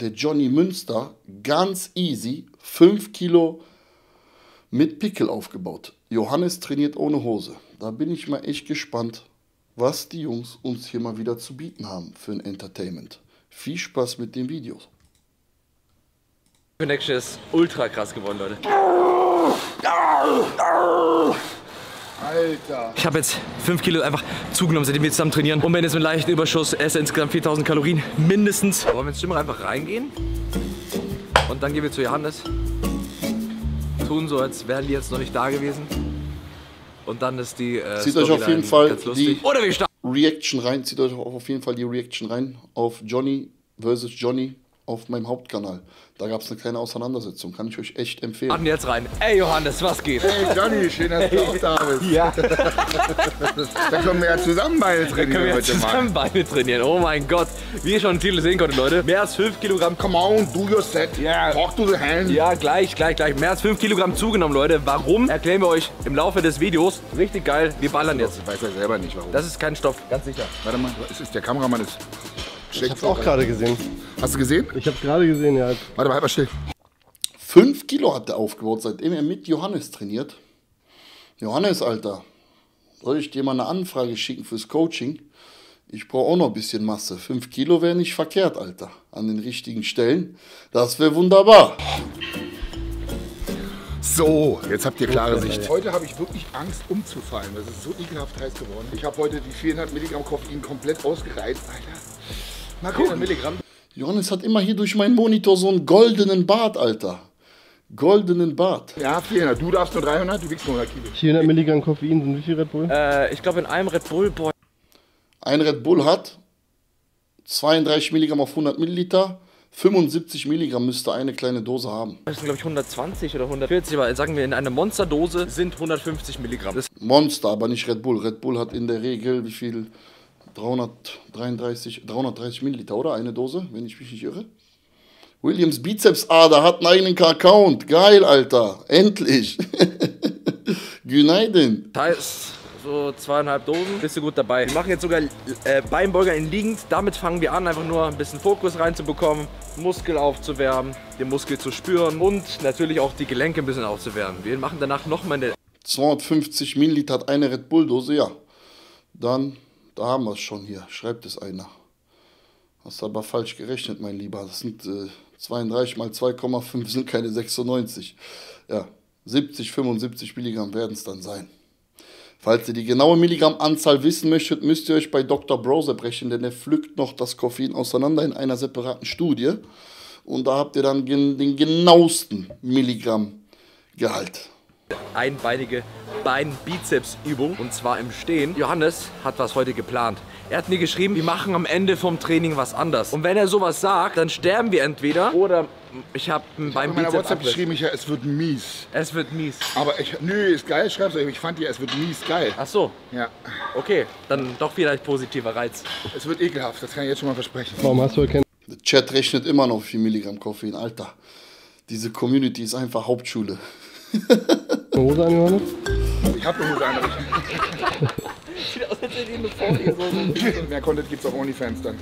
der Johnny Münster ganz easy 5 Kilo mit Pickel aufgebaut. Johannes trainiert ohne Hose. Da bin ich mal echt gespannt, was die Jungs uns hier mal wieder zu bieten haben für ein Entertainment. Viel Spaß mit den Videos. Connection ist ultra krass geworden, Leute. Alter. Ich habe jetzt 5 Kilo einfach zugenommen, seitdem wir zusammen trainieren. Und wenn jetzt mit einem leichten Überschuss esse insgesamt 4000 Kalorien mindestens. Wollen wir jetzt Stimme einfach reingehen? Und dann gehen wir zu Johannes. Tun so, als wären die jetzt noch nicht da gewesen. Und dann ist die. Äh, Zieht euch auf jeden Fall die- Oder wir starten. Reaction rein, zieht euch auf jeden Fall die Reaction rein auf Johnny versus Johnny auf meinem Hauptkanal. Da gab es eine kleine Auseinandersetzung, kann ich euch echt empfehlen. jetzt rein. Ey Johannes, was geht? Hey Johnny, schön, dass du auch da bist. Ja, Dann können wir ja zusammen Beine können trainieren wir heute jetzt zusammen Beine trainieren. Oh mein Gott. Wie ihr schon im Titel sehen konntet, Leute. Mehr als 5 Kilogramm. Come on, do your set. Ja. Talk to the hand. Ja, gleich, gleich, gleich. Mehr als 5 Kilogramm zugenommen, Leute. Warum? Erklären wir euch im Laufe des Videos. Richtig geil. Wir ballern jetzt. Ich weiß ja selber nicht, warum. Das ist kein Stoff, ganz sicher. Warte mal, es ist der Kameramann ist. Ich hab's auch gerade gesehen. Hast du gesehen? Ich hab's gerade gesehen, ja. Warte mal, halt mal still. 5 Kilo hat er aufgebaut, seitdem er mit Johannes trainiert. Johannes, Alter, soll ich dir mal eine Anfrage schicken fürs Coaching? Ich brauche auch noch ein bisschen Masse. 5 Kilo wäre nicht verkehrt, Alter. An den richtigen Stellen. Das wäre wunderbar. So, jetzt habt ihr klare Sicht. Heute habe ich wirklich Angst umzufallen. Das ist so ekelhaft heiß geworden. Ich habe heute die 400 Milligramm Koffein komplett ausgereizt, Alter. Mal gucken. Milligramm. Johannes hat immer hier durch meinen Monitor so einen goldenen Bart, Alter. Goldenen Bart. Ja, 400. Du darfst nur 300, du wiegst nur 100 Kilo. 400 Milligramm Koffein sind wie viel Red Bull? Äh, ich glaube in einem Red Bull, boah. Ein Red Bull hat 32 Milligramm auf 100 Milliliter. 75 Milligramm müsste eine kleine Dose haben. Das sind glaube ich 120 oder 140, aber sagen wir in einer Monsterdose sind 150 Milligramm. Das Monster, aber nicht Red Bull. Red Bull hat in der Regel wie viel? 333, 330 Milliliter, oder? Eine Dose, wenn ich mich nicht irre. Williams Bizeps-Ader hat einen eigenen Account. Geil, Alter. Endlich. Günaydin. heißt so zweieinhalb Dosen, bist du gut dabei. Wir machen jetzt sogar äh, Beinbeuger in liegend. Damit fangen wir an, einfach nur ein bisschen Fokus reinzubekommen, Muskel aufzuwärmen, den Muskel zu spüren und natürlich auch die Gelenke ein bisschen aufzuwärmen. Wir machen danach nochmal eine 250 Milliliter hat eine Red Bull-Dose, ja. Dann, da haben wir es schon hier. Schreibt es einer. Hast aber falsch gerechnet, mein Lieber. Das sind äh, 32 mal 2,5 sind keine 96. Ja, 70, 75 Milligramm werden es dann sein. Falls ihr die genaue Milligrammanzahl wissen möchtet, müsst ihr euch bei Dr. Browser brechen, denn er pflückt noch das Koffein auseinander in einer separaten Studie. Und da habt ihr dann den genauesten Milligrammgehalt. Einbeinige Bein-Bizeps-Übung und zwar im Stehen. Johannes hat was heute geplant. Er hat mir geschrieben, wir machen am Ende vom Training was anders. Und wenn er sowas sagt, dann sterben wir entweder oder ich habe einen Ich habe in meiner Bein-Bizeps WhatsApp geschrieben, ich, es wird mies. Es wird mies. Aber ich, nö, ist geil, schreib's euch. Ich fand ja, es wird mies geil. Ach so, Ja, okay, dann doch vielleicht positiver Reiz. es wird ekelhaft, das kann ich jetzt schon mal versprechen. Warum hast du erkannt? Der Chat rechnet immer noch 4 Milligramm Koffein. Alter, diese Community ist einfach Hauptschule. Eine Hose an, Johannes? Ich habe eine Hose an. aber ich- Mehr Content gibt's auf OnlyFans dann.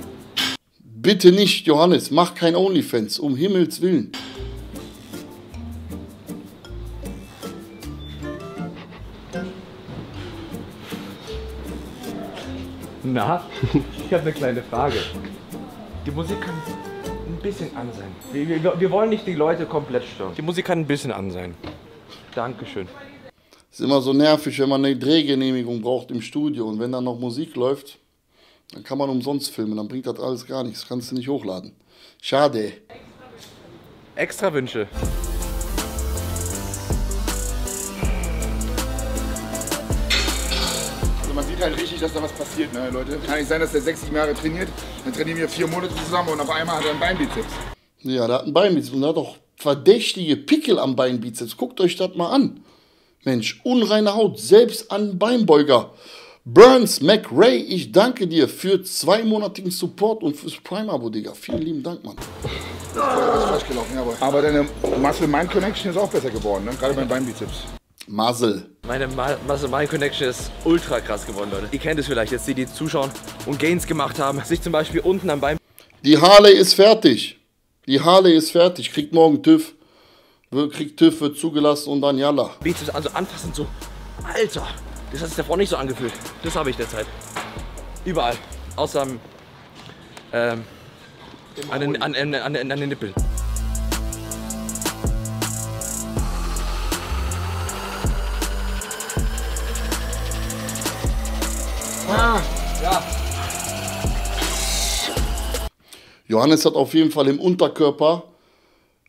Bitte nicht, Johannes, mach kein Onlyfans, um Himmels Willen. Na, ich habe eine kleine Frage. Die Musik kann ein bisschen an sein. Wir, wir, wir wollen nicht die Leute komplett stören. Die Musik kann ein bisschen an sein. Dankeschön. Ist immer so nervig, wenn man eine Drehgenehmigung braucht im Studio und wenn dann noch Musik läuft, dann kann man umsonst filmen, dann bringt das alles gar nichts, kannst du nicht hochladen. Schade. Extra Wünsche. Also man sieht halt richtig, dass da was passiert, ne, Leute. Kann nicht sein, dass der sechs, sieben Jahre trainiert, dann trainieren wir vier Monate zusammen und auf einmal hat er einen Beinbizeps. Ja, der hat einen Beinbizeps und der hat auch verdächtige Pickel am Beinbizeps. Guckt euch das mal an. Mensch, unreine Haut, selbst an Beinbeuger. Burns McRae, ich danke dir für zweimonatigen Support und fürs Prime-Abo, Digga. Vielen lieben Dank, Mann. Gelaufen. Aber deine Muscle-Mind-Connection ist auch besser geworden, ne? gerade beim Beinbizeps. Muzzle. Meine Muscle Mind Connection ist ultra krass geworden, Leute. Ihr kennt es vielleicht jetzt, die, die zuschauen und Gains gemacht haben. Sich zum Beispiel unten am Bein Die Harley ist fertig. Die Harley ist fertig, kriegt morgen TÜV. Wir- Kriegt TÜV, wird zugelassen und dann Yalla. Bizeps also anfassen so. Alter, das hat sich davor nicht so angefühlt. Das habe ich derzeit. Überall. Außer am, ähm, an, den, an, an, an, an den Nippeln. Ja, Johannes hat auf jeden Fall im Unterkörper,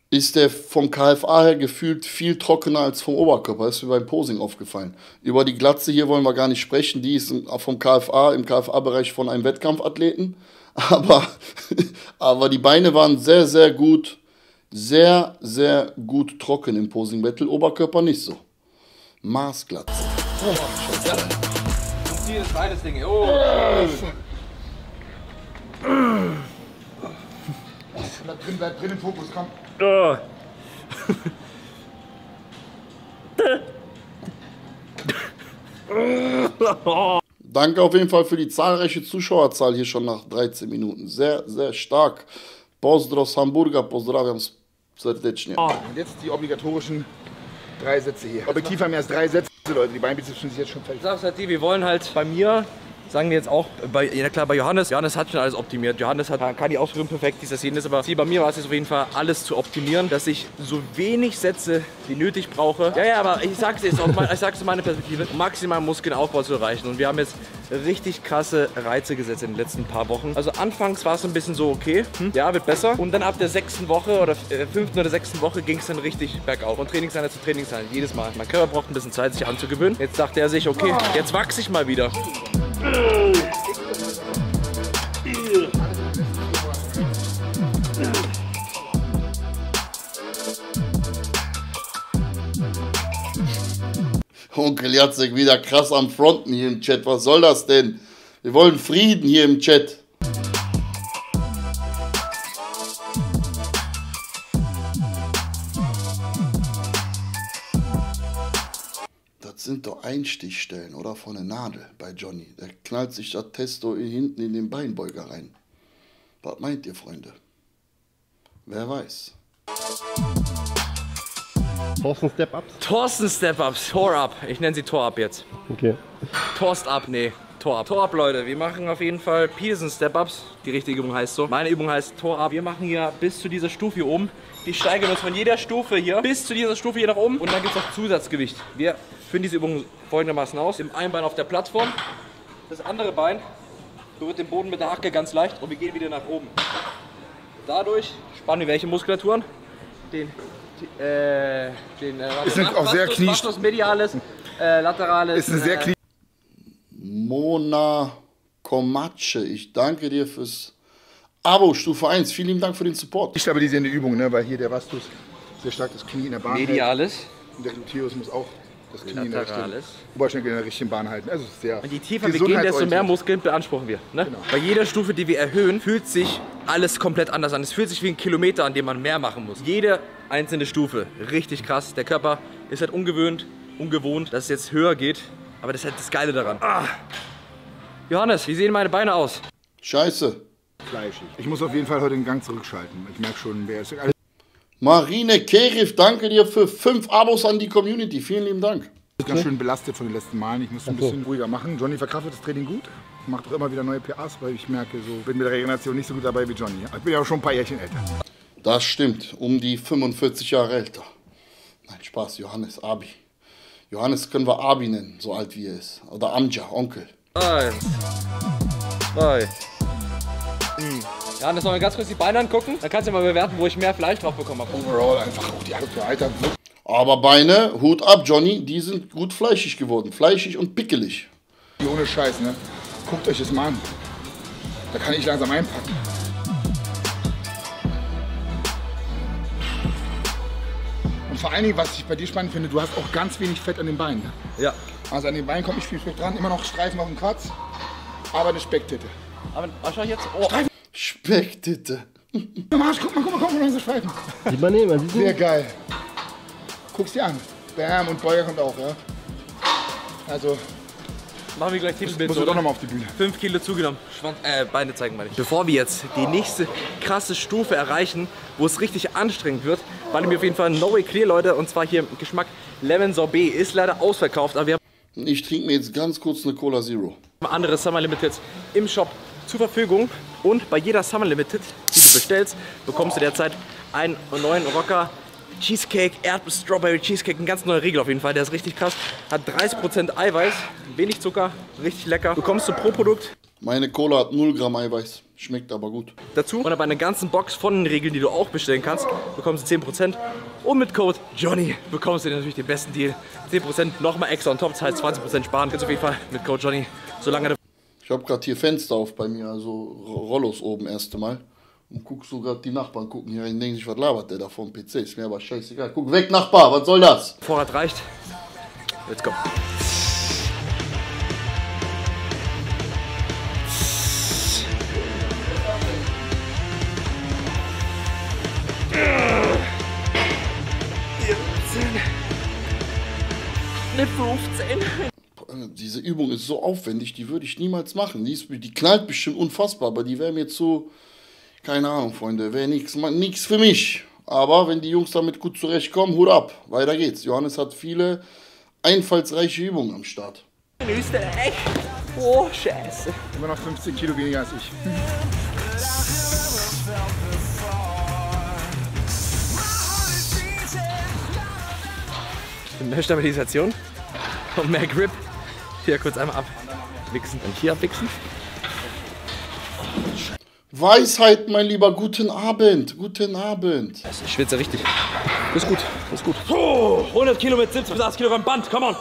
ist der vom KFA her gefühlt viel trockener als vom Oberkörper. Das ist mir beim Posing aufgefallen. Über die Glatze hier wollen wir gar nicht sprechen. Die ist vom KFA, im KFA-Bereich von einem Wettkampfathleten. Aber, aber die Beine waren sehr, sehr gut, sehr, sehr gut trocken im Posing Battle. Oberkörper nicht so. Maßglatze. Ziel ist beides Ding. Oh. Bleib drin, bleib drin im Fokus, komm. Danke auf jeden Fall für die zahlreiche Zuschauerzahl hier schon nach 13 Minuten. Sehr, sehr stark. Pozdro z Hamburga, pozdrawiam serdecznie. Und jetzt die obligatorischen drei Sätze hier. Objektiv haben erst drei Sätze, Leute. Die Beinbizeps sind jetzt schon fertig. Sag's halt die, wir wollen halt bei mir, sagen wir jetzt auch, bei, ja klar, bei Johannes, Johannes hat schon alles optimiert. Johannes hat, kann die Ausführung perfekt, dieses jenes, aber Ziel bei mir war es jetzt auf jeden Fall, alles zu optimieren, dass ich so wenig Sätze wie nötig brauche. Ja, ja, aber ich sag's jetzt aus, mein, ich sag's aus meiner Perspektive, maximal Muskelaufbau zu erreichen. Und wir haben jetzt richtig krasse Reize gesetzt in den letzten paar Wochen. Also anfangs war es ein bisschen so, okay, hm, ja, wird besser. Und dann ab der sechsten Woche oder äh, fünften oder sechsten Woche ging es dann richtig bergauf. Von Trainingseinheit zu Trainingseinheit, jedes Mal. Mein Körper braucht ein bisschen Zeit, sich anzugewöhnen. Jetzt dachte er sich, okay, jetzt wachse ich mal wieder. Onkel Jacek wieder krass am Fronten hier im Chat. Was soll das denn? Wir wollen Frieden hier im Chat. Sind doch Einstichstellen, oder? Von der Nadel bei Johnny. Der knallt sich das Testo hinten in den Beinbeuger rein. Was meint ihr, Freunde? Wer weiß. Thorsten Step-Ups? Thorsten Step-Ups, Tor-Up. Ich nenne sie Tor-Up jetzt. Okay. Torst up, nee. Tor up, Leute. Wir machen auf jeden Fall Pearson Step-Ups. Die richtige Übung heißt so. Meine Übung heißt Tor up. Wir machen hier bis zu dieser Stufe hier oben. Wir steigern uns von jeder Stufe hier bis zu dieser Stufe hier nach oben. Und dann gibt es noch Zusatzgewicht. Wir führen diese Übung folgendermaßen aus. Im einen Bein auf der Plattform. Das andere Bein berührt den Boden mit der Hacke ganz leicht. Und wir gehen wieder nach oben. Dadurch spannen wir welche Muskulaturen? Den, äh, den, äh, Ist auch sehr Vastus- knie- Vastus medialis, äh, lateralis. Ist eine sehr äh, knie Mona Komatsche, ich danke dir fürs Abo, Stufe 1. Vielen lieben Dank für den Support. stabilisierende Übung, ne? weil hier der Vastus sehr stark das Knie in der Bahn hält. Medialis. Und der Gluteus muss auch das Knie in der richtigen. Oberschenkel in der richtigen Bahn halten. Also sehr Und je tiefer wir gehen, desto mehr Muskeln beanspruchen wir. Ne? Bei jeder Stufe, die wir erhöhen, fühlt sich alles komplett anders an. Es fühlt sich wie ein Kilometer, an dem man mehr machen muss. Jede einzelne Stufe, richtig krass. Der Körper ist halt ungewöhnt, ungewohnt, dass es jetzt höher geht. Aber das ist halt das Geile daran. Ah. Johannes, wie sehen meine Beine aus? Scheiße. fleischig. Ich muss auf jeden Fall heute den Gang zurückschalten. Ich merke schon, wer ist. Alles Marine Kerif, danke dir für 5 Abos an die Community. Vielen lieben Dank. ganz schön belastet von den letzten Malen. Ich muss ein bisschen ruhiger machen. Johnny verkraftet das Training gut. Macht auch immer wieder neue PAs, weil ich merke, so bin mit der Regeneration nicht so gut dabei wie Johnny. Ich bin ja auch schon ein paar Jährchen älter. Das stimmt, um die 45 Jahre älter. Nein, Spaß, Johannes, Abi. Johannes können wir Abi nennen, so alt wie er ist. Oder Amja, Onkel. Eins, zwei. Hm. Johannes, wollen wir ganz kurz die Beine angucken? Dann kannst du mal bewerten, wo ich mehr Fleisch drauf bekommen habe. Overall einfach auch die. Alter Aber Beine, Hut ab, Johnny, die sind gut fleischig geworden. Fleischig und pickelig. ohne Scheiß, ne? Guckt euch das mal an. Da kann ich langsam einpacken. Und vor allen Dingen, was ich bei dir spannend finde, du hast auch ganz wenig Fett an den Beinen. ne? Ja. Also an den Beinen kommt nicht viel Fett dran, immer noch Streifen auf dem Kratz, aber eine Specktitte. Aber was schau ich jetzt? Oh, Specktitte. Marsch, guck mal, guck mal, guck mal, diese Streifen. Sieht man nicht, man sieht Sehr geil. Guck's dir an. Bam, und Beuger kommt auch, ja. Also, machen wir gleich Titelbild. Muss so, doch nochmal auf die Bühne. 5 Kilo zugenommen. Schwanz, äh, Beine zeigen meine ich. Bevor wir jetzt die nächste krasse Stufe erreichen, wo es richtig anstrengend wird, war mir auf jeden Fall No Way Clear, Leute. Und zwar hier im Geschmack Lemon Sorbet. Ist leider ausverkauft, aber wir Ich trinke mir jetzt ganz kurz eine Cola Zero. haben andere Summer Limiteds im Shop zur Verfügung. Und bei jeder Summer Limited, die du bestellst, bekommst du derzeit einen neuen Rocker Cheesecake, Erdbeer Strawberry Cheesecake, ein ganz neuer Riegel auf jeden Fall, der ist richtig krass. Hat 30% Eiweiß, wenig Zucker, richtig lecker. Bekommst du pro Produkt Meine Cola hat 0 Gramm Eiweiß. Schmeckt aber gut. dazu. Und bei einer ganzen Box von den Regeln, die du auch bestellen kannst, bekommst du 10%. Und mit Code Johnny bekommst du natürlich den besten Deal. 10% nochmal extra on top, das heißt 20% sparen. Kannst auf jeden Fall mit Code Johnny, solange du Ich habe gerade hier Fenster auf bei mir, also Ro- Rollos oben erste Mal. Und guck so gerade die Nachbarn gucken hier rein denken sich, was labert der da vom PC? Ist mir aber scheißegal. Guck weg, Nachbar, was soll das? Vorrat reicht. Let's go. Eine 15. Diese Übung ist so aufwendig, die würde ich niemals machen. Die, ist, die knallt bestimmt unfassbar, aber die wäre mir zu, keine Ahnung, Freunde, wäre nichts nix für mich. Aber wenn die Jungs damit gut zurechtkommen, Hut ab, weiter geht's. Johannes hat viele einfallsreiche Übungen am Start. In Österreich. Oh, scheiße. Immer noch 15 Kilo weniger als ich. Mehr Stabilisation und mehr Grip. Hier kurz einmal abwichsen und hier abwichsen. Weisheit, mein Lieber, guten Abend, guten Abend. Ich schwitze richtig. Das ist gut, das ist gut. Oh, 100 Kilo mit 70 bis 80 Kilogramm Band, come on.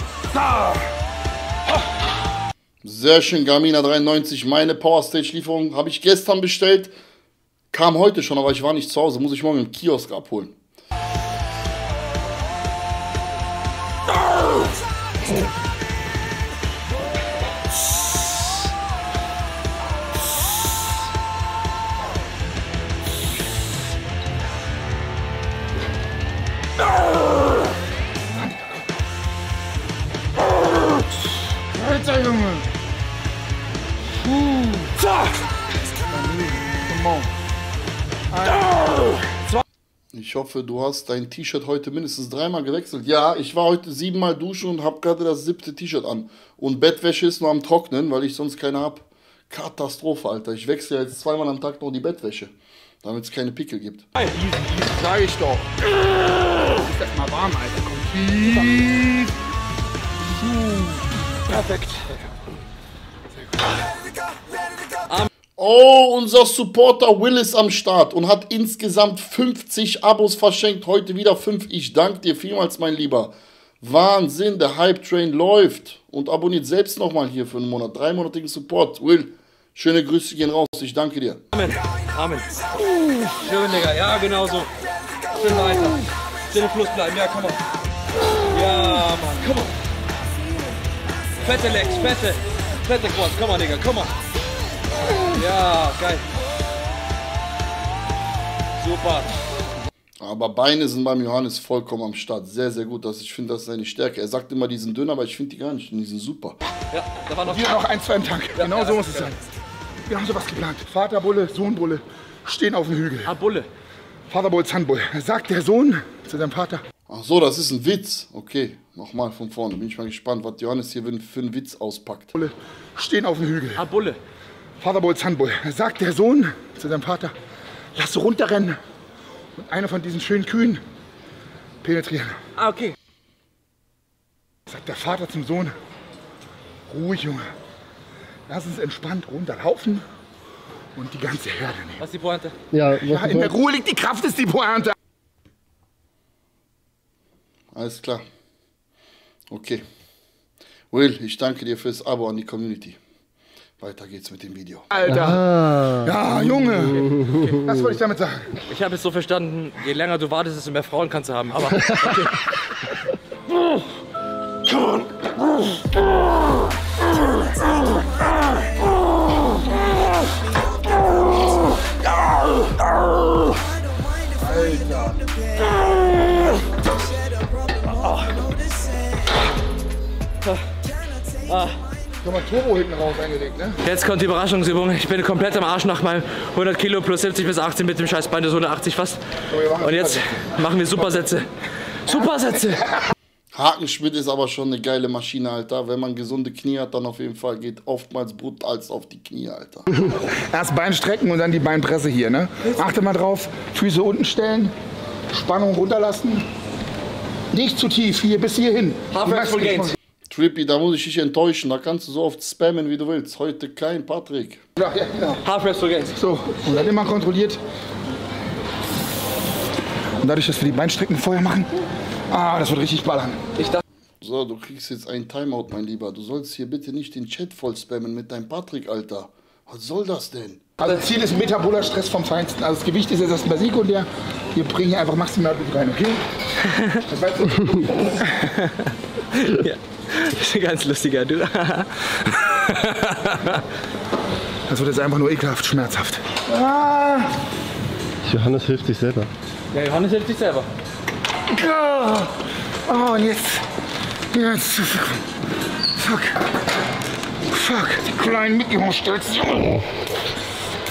Sehr schön, Garmina 93. Meine Powerstage-Lieferung habe ich gestern bestellt. Kam heute schon, aber ich war nicht zu Hause. Muss ich morgen im Kiosk abholen. Alter hoffe, du hast dein T-Shirt heute mindestens dreimal gewechselt. Ja, ich war heute siebenmal duschen und habe gerade das siebte T-Shirt an. Und Bettwäsche ist nur am Trocknen, weil ich sonst keine hab. Katastrophe, Alter. Ich wechsle jetzt zweimal am Tag noch die Bettwäsche, damit es keine Pickel gibt. Sag ich doch. Ist das mal warm, Alter. Komm. Perfekt. Oh, unser Supporter Will ist am Start und hat insgesamt 50 Abos verschenkt. Heute wieder 5. Ich danke dir vielmals, mein Lieber. Wahnsinn, der Hype-Train läuft. Und abonniert selbst nochmal hier für einen Monat. Dreimonatigen Support. Will, schöne Grüße gehen raus. Ich danke dir. Amen. Amen. Schön, Digga. Ja, genau so. Schön weiter. Schön im Fluss bleiben. Ja, komm mal. Ja, Mann. Komm mal. Fette Legs, fette. Fette Quads. Komm mal, Digga. Komm mal. Ja, geil. Super. Aber Beine sind beim Johannes vollkommen am Start. Sehr, sehr gut. Das, ich finde, das ist seine Stärke. Er sagt immer, die sind dünn, aber ich finde die gar nicht. Die sind super. Ja, da war noch Hier noch ein, zwei im Tank. genau so muss es sein. Wir haben sowas geplant. Vaterbulle, Sohnbulle stehen auf dem Hügel. Ah, Bulle. Vaterbull, Zahnbull. Sagt der Sohn zu seinem Vater. Ach so, das ist ein Witz. Okay, nochmal von vorne. Bin ich mal gespannt, was Johannes hier für einen Witz auspackt. Bulle stehen auf dem Hügel. Ah, Bulle. Vaterbull, Zahnbull. Sagt der Sohn zu seinem Vater. Lass runterrennen. Und eine von diesen schönen Kühen penetrieren. Ah, okay. Sagt der Vater zum Sohn. Ruhig, Junge. Lass uns entspannt runterlaufen und die ganze Herde nehmen. Was ist die Pointe? Ja, Ja, in der Ruhe liegt die Kraft, ist die Pointe. Alles klar. Okay. Will, ich danke dir fürs Abo an die Community. Weiter geht's mit dem Video. Alter. Ja, Junge. Was wollte ich damit sagen? Ich habe es so verstanden, je länger du wartest, desto mehr Frauen kannst du haben. Aber okay. Guck mal, Turbo hinten raus eingelegt, ne? Jetzt kommt die Überraschungsübung. Ich bin komplett am Arsch nach meinem 100 Kilo plus 70 bis 18 mit dem scheiß Bein, das ist 180 fast. Und jetzt machen wir Supersätze. Supersätze! Hakenschmidt ist aber schon eine geile Maschine, Alter. Wenn man gesunde Knie hat, dann auf jeden Fall geht oftmals brutal auf die Knie, Alter. Erst Bein strecken und dann die Beinpresse hier, ne? Achte mal drauf, Füße unten stellen, Spannung runterlassen. Nicht zu tief, hier bis hierhin. Half rest full gains. Trippy, da muss ich dich enttäuschen. Da kannst du so oft spammen, wie du willst. Heute kein Patrick. Ja, ja, genau. Full gains. So, und dann immer kontrolliert. Und dadurch, dass wir die Beinstrecken vorher machen, ah, das wird richtig ballern. So, du kriegst jetzt ein Timeout, mein Lieber. Du sollst hier bitte nicht den Chat voll spammen mit deinem Patrick, Alter. Was soll das denn? Also Ziel ist metaboler Stress vom Feinsten. Also das Gewicht ist jetzt erstmal sekundär. Wir bringen hier einfach maximal rein, okay? Das weißt du. Das ist ein ganz lustiger, du. Das wird jetzt einfach nur ekelhaft, schmerzhaft. Ah, Johannes hilft sich selber. Ja, Johannes hilft sich selber. ah. Oh, und jetzt. Jetzt. Fuck. Fuck. Die kleinen Mickey Maus stellst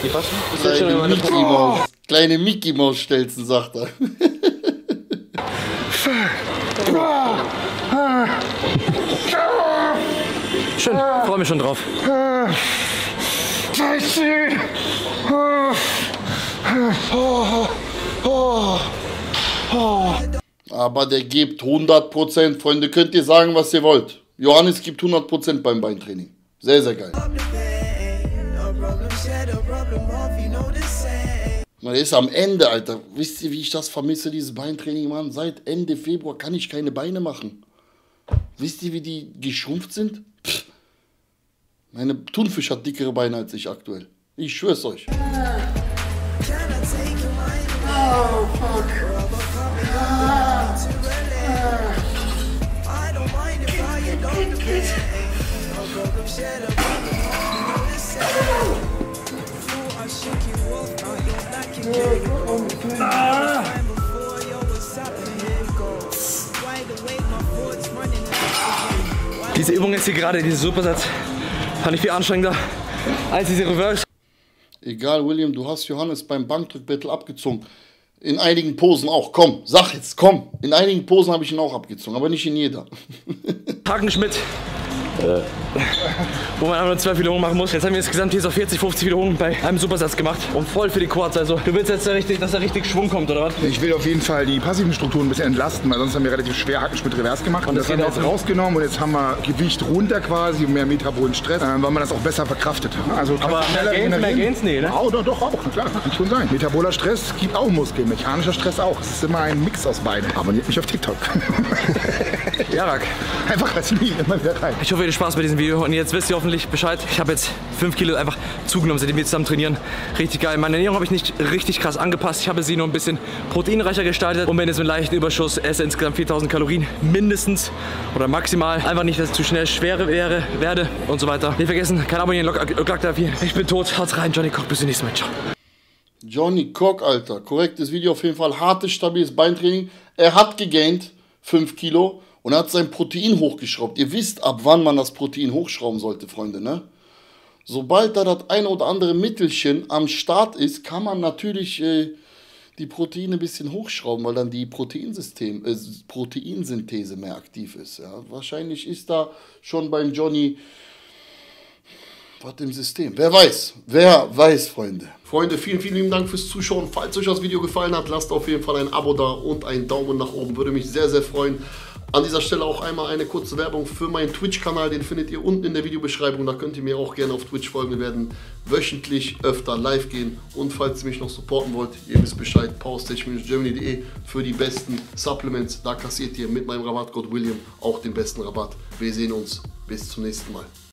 Die passen. Das ist schon Kleine immer eine Mickey Maus. Kleine Mickey Maus stelzen, sagt er. Schön, freue mich schon drauf. Oh. Oh. Aber der gibt 100%. Freunde, könnt ihr sagen, was ihr wollt. Johannes gibt 100% beim Beintraining. Sehr, sehr geil. Man ist am Ende, Alter. Wisst ihr, wie ich das vermisse, dieses Beintraining, Mann? Seit Ende Februar kann ich keine Beine machen. Wisst ihr, wie die geschrumpft sind? Meine Thunfisch hat dickere Beine als ich aktuell. Ich schwör's euch. Diese Übung jetzt hier gerade, dieser Supersatz, fand ich viel anstrengender als diese Reverse. Egal, William, du hast Johannes beim Bankdrückbattle abgezogen. In einigen Posen auch. Komm, sag jetzt, komm. In einigen Posen habe ich ihn auch abgezogen, aber nicht in jeder. Hakenschmidt. Wo man einfach nur 12 Wiederholungen machen muss. Jetzt haben wir insgesamt hier so 40, 50 Wiederholungen bei einem Supersatz gemacht. Und voll für die Quads. Also du willst jetzt, da richtig, dass da richtig Schwung kommt, oder was? Ich will auf jeden Fall die passiven Strukturen ein bisschen entlasten, weil sonst haben wir relativ schwer Hackenschmidt Revers gemacht. Und das, das haben wir geht jetzt rausgenommen und jetzt haben wir Gewicht runter quasi und mehr metabolen Stress, äh, weil man das auch besser verkraftet. Also Aber du mehr schneller Gains, mehr regenerieren. Gains? Nee, ne? Oh, doch, doch, auch, klar, kann schon sein. Metaboler Stress gibt auch Muskeln, mechanischer Stress auch. Es ist immer ein Mix aus beiden. Abonniert mich auf TikTok. Jarak. Einfach als Meme immer wieder rein. Ich hoffe, ihr hattet Spaß bei diesem Video und jetzt wisst ihr hoffentlich Bescheid. Ich habe jetzt 5 Kilo einfach zugenommen, seitdem wir zusammen trainieren. Richtig geil. Meine Ernährung habe ich nicht richtig krass angepasst. Ich habe sie nur ein bisschen proteinreicher gestaltet und bin jetzt mit leichten Überschuss, esse insgesamt 4000 Kalorien mindestens oder maximal. Einfach nicht, dass ich zu schnell schwer wäre, werde und so weiter. Nicht vergessen, kein Abonnieren, Glock dafür. Ich bin tot. Haut rein, Johnny Koch. Bis zum nächsten Mal. Ciao. Johnny Cock, Alter. Korrektes Video auf jeden Fall. Hartes, stabiles Beintraining. Er hat gegaint 5 Kilo und hat sein Protein hochgeschraubt. Ihr wisst, ab wann man das Protein hochschrauben sollte, Freunde, ne? Sobald da das ein oder andere Mittelchen am Start ist, kann man natürlich äh, die Proteine ein bisschen hochschrauben, weil dann die Proteinsystem, äh, Proteinsynthese mehr aktiv ist. Ja? Wahrscheinlich ist da schon beim Johnny was im System. Wer weiß, wer weiß, Freunde. Freunde, vielen, vielen lieben Dank fürs Zuschauen. Falls euch das Video gefallen hat, lasst auf jeden Fall ein Abo da und einen Daumen nach oben. Würde mich sehr, sehr freuen. An dieser Stelle auch einmal eine kurze Werbung für meinen Twitch-Kanal. Den findet ihr unten in der Videobeschreibung. Da könnt ihr mir auch gerne auf Twitch folgen. Wir werden wöchentlich öfter live gehen. Und falls ihr mich noch supporten wollt, ihr wisst Bescheid, powerstage-germany.de für die besten Supplements. Da kassiert ihr mit meinem Rabattcode William auch den besten Rabatt. Wir sehen uns. Bis zum nächsten Mal.